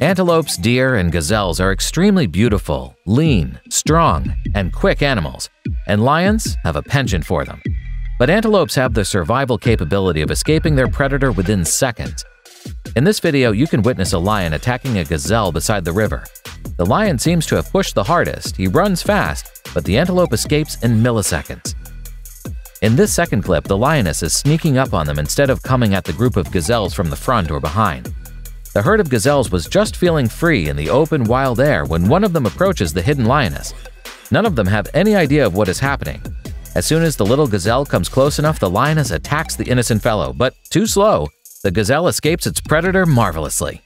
Antelopes, deer, and gazelles are extremely beautiful, lean, strong, and quick animals, and lions have a penchant for them. But antelopes have the survival capability of escaping their predator within seconds. In this video, you can witness a lion attacking a gazelle beside the river. The lion seems to have pushed the hardest, he runs fast, but the antelope escapes in milliseconds. In this second clip, the lioness is sneaking up on them instead of coming at the group of gazelles from the front or behind. The herd of gazelles was just feeling free in the open wild air when one of them approaches the hidden lioness. None of them have any idea of what is happening. As soon as the little gazelle comes close enough, the lioness attacks the innocent fellow, but too slow. The gazelle escapes its predator marvelously.